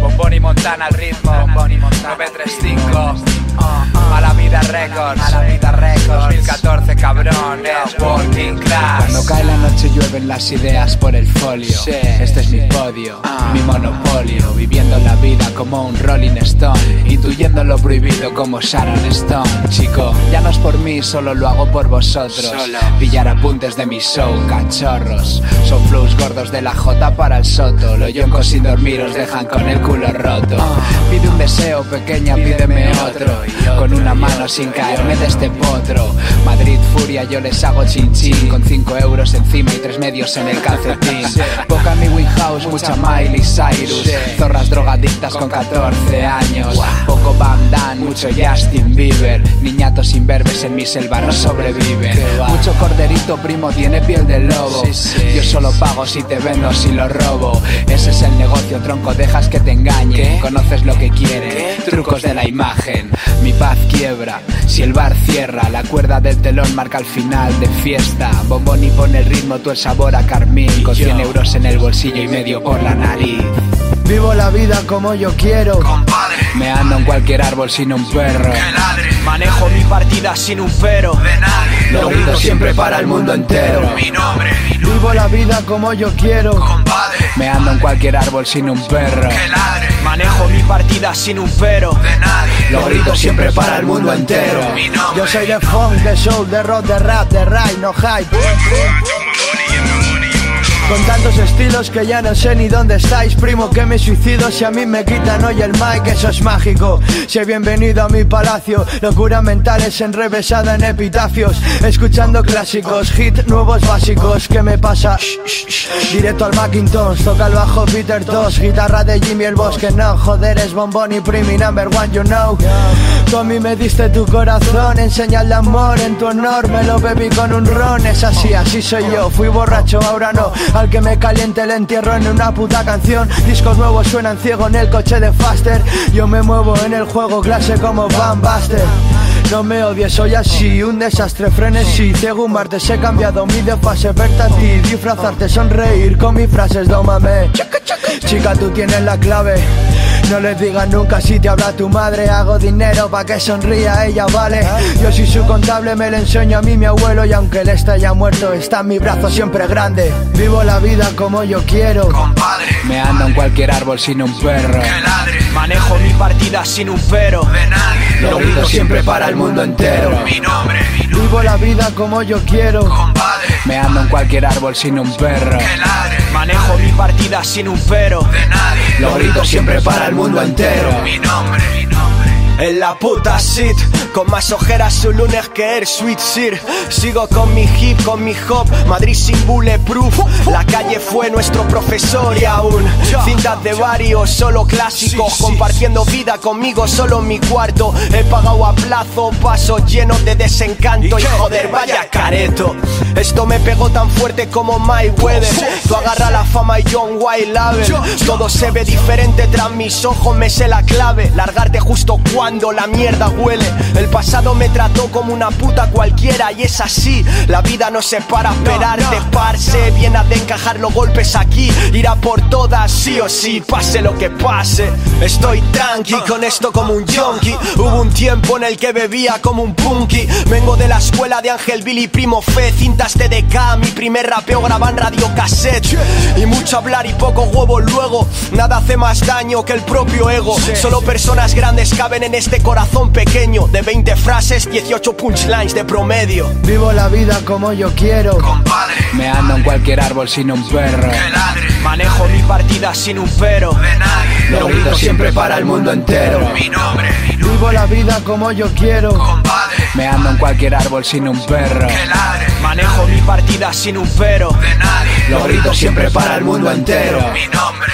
Bombón y Montana al ritmo. Bombón y Montana. 935. A la vida Records. A la vida Records. 2014, cabrón. Working class. Cuando cae la noche llueven las ideas por el folio. Este es mi podio, mi monopolio. Viviendo la vida como un Rolling Stone. Prohibido como Sharon Stone. Chico, ya no es por mí, solo lo hago por vosotros. Solo. Pillar apuntes de mi show, cachorros. Son flows gordos de la J para el soto. Lo yoncos sin dormir os dejan con el culo roto. Pide un deseo, pequeña, pídeme otro. Con una mano sin caerme de este potro. Madrid Furia, yo les hago chin chin. Con 5 euros encima y tres medios en el calcetín. Poca mi House, mucha Miley Cyrus. Zorras drogadictas con 14 años. Poco Van Damme, mucho Justin Bieber. Niñatos imberbes en mi selva no sobreviven. Mucho corderito primo tiene piel de lobo. Yo solo pago si te vendo, si lo robo. Ese es el negocio, tronco, dejas que te engañen. Conoces lo que quieren, trucos de la imagen. Mi paz quiebra, si el bar cierra, la cuerda del telón marca el final de fiesta. Bombón y pone el ritmo, tú el sabor a carmín. Con 100 euros en el bolsillo y medio por la nariz. Vivo la vida como yo quiero. Compadre, Me ando en cualquier árbol sin un perro. Manejo mi partida sin un pero. de nadie. Lo grito siempre para el mundo entero. Mi nombre, Vivo la vida como yo quiero. compadre, Me ando en cualquier árbol sin un perro. Manejo mi partida sin un pero. de nadie. Lo grito siempre para el mundo entero. Mi nombre, Yo soy de funk, de soul, de rock, de rap, de ride, no hype. Con tantos estilos que ya no sé ni dónde estáis Primo que me suicido. Si a mí me quitan hoy el mic Eso es mágico, sé bienvenido a mi palacio. Locura mentales enrevesada en epitafios. Escuchando clásicos, hit nuevos básicos. ¿Qué me pasa? Directo al Macintosh, toca el bajo Peter Tosh. Guitarra de Jimmy el Bosque, no. Joder es bombón y primi number one you know Tú a mí me diste tu corazón En señal de amor, en tu honor Me lo bebí con un ron Es así, así soy yo. Fui borracho, ahora no. Al que me caliente el entierro en una puta canción. Discos nuevos suenan ciego en el coche de Faster. Yo me muevo en el juego clase como Van Buster. No me odies, soy así, un desastre, frenesí. Ciego martes, he cambiado mi de fase. Verte a ti, disfrazarte, sonreír con mis frases, dómame. Chica, tú tienes la clave no les digas nunca si te habla tu madre. Hago dinero pa' que sonría, ella vale. Yo soy su contable, me lo enseño a mí mi abuelo. Y aunque él esté ya muerto, está en mi brazo siempre grande. Vivo la vida como yo quiero. Compadre, Me ando en cualquier árbol sin un perro. que ladre. Manejo mi partida sin un pero. de nadie. Lo grito siempre para el mundo entero. Mi nombre, mi nombre, Vivo la vida como yo quiero compadre, Me ando en cualquier árbol sin un perro. que ladre Manejo mi partida sin un pero. de nadie. Lo grito siempre para el mundo entero. Mi nombre, mi nombre. En la puta shit, con más ojeras un lunes que Air Sweet Sir. Sigo con mi hip, con mi hop, Madrid sin bulletproof. La calle fue nuestro profesor y aún de varios, solo clásicos. Compartiendo vida conmigo, solo en mi cuarto. He pagado a plazo, pasos llenos de desencanto. Y joder, vaya careto. Esto me pegó tan fuerte como My Weather. Tú agarra la fama y John White Label. Todo se ve diferente tras mis ojos, me sé la clave. Largarte justo cuando la mierda huele. El pasado me trató como una puta cualquiera y es así. La vida no se para esperarte, parce. Viene a de encajar los golpes aquí. Irá por todas, sí o sí, pase lo que pase. Estoy tranqui con esto como un junkie. Hubo un tiempo en el que bebía como un punky. Vengo de la escuela de Ángel Billy Primo Fe, TDK. Mi primer rapeo graba en radio cassette. Y mucho hablar y poco huevo luego. Nada hace más daño que el propio ego. Solo personas grandes caben en este corazón pequeño. De 20 frases, 18 punchlines de promedio. Vivo la vida como yo quiero Compadre, Me ando en cualquier árbol sin un perro. que ladre Manejo mi partida sin un pero. de nadie. Lo grito siempre para el mundo entero. Mi nombre, mi nombre. Vivo la vida como yo quiero Compadre, Me ando en cualquier árbol sin un perro. Manejo mi partida sin un pero. de nadie. Lo grito siempre para el mundo entero. Mi nombre.